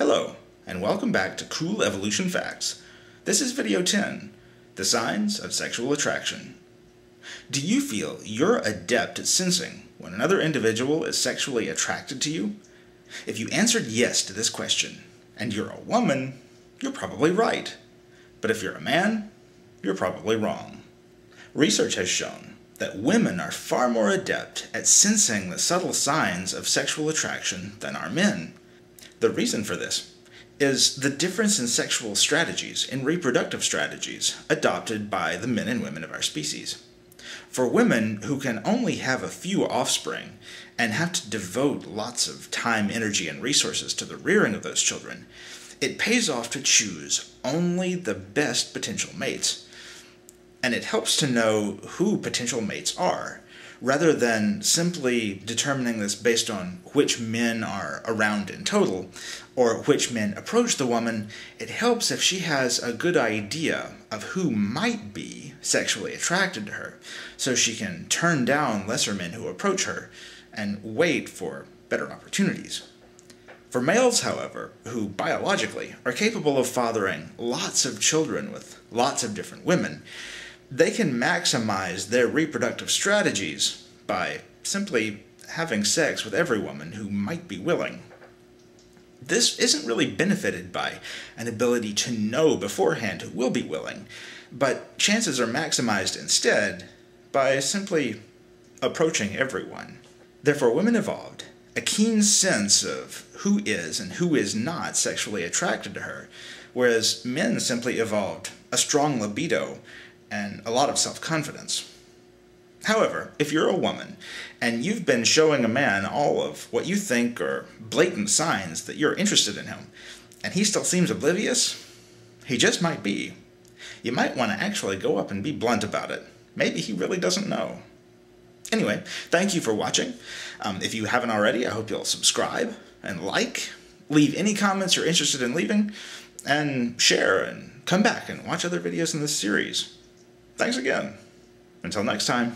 Hello, and welcome back to Cool Evolution Facts. This is video 10, The Signs of Sexual Attraction. Do you feel you're adept at sensing when another individual is sexually attracted to you? If you answered yes to this question, and you're a woman, you're probably right. But if you're a man, you're probably wrong. Research has shown that women are far more adept at sensing the subtle signs of sexual attraction than are men. The reason for this is the difference in sexual strategies and reproductive strategies adopted by the men and women of our species. For women who can only have a few offspring and have to devote lots of time, energy, and resources to the rearing of those children, it pays off to choose only the best potential mates. And it helps to know who potential mates are rather than simply determining this based on which men are around in total or which men approach the woman, it helps if she has a good idea of who might be sexually attracted to her, so she can turn down lesser men who approach her and wait for better opportunities. For males, however, who biologically are capable of fathering lots of children with lots of different women, they can maximize their reproductive strategies by simply having sex with every woman who might be willing. This isn't really benefited by an ability to know beforehand who will be willing, but chances are maximized instead by simply approaching everyone. Therefore, women evolved a keen sense of who is and who is not sexually attracted to her, whereas men simply evolved a strong libido and a lot of self confidence. However, if you're a woman and you've been showing a man all of what you think are blatant signs that you're interested in him, and he still seems oblivious, he just might be. You might want to actually go up and be blunt about it. Maybe he really doesn't know. Anyway, thank you for watching. Um, if you haven't already, I hope you'll subscribe and like, leave any comments you're interested in leaving, and share and come back and watch other videos in this series. Thanks again. Until next time.